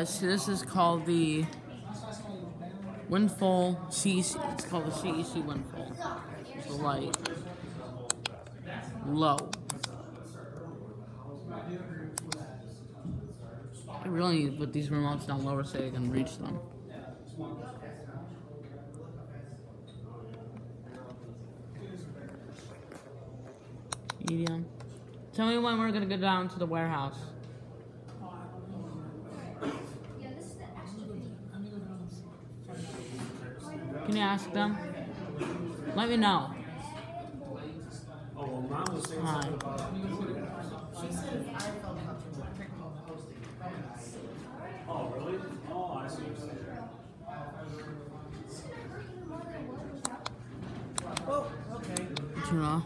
Uh, so this is called the Winful CEC. It's called the CEC Winful. So light, low. I really need to put these remotes down lower so I can reach them. Medium. Tell me when we're gonna go down to the warehouse. Can you ask them? Let me know. Oh, well, mom was saying Hi. something about. She said I felt comfortable. Oh, really? Oh, I see what you're saying. Oh, okay. Turn off.